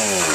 Oh.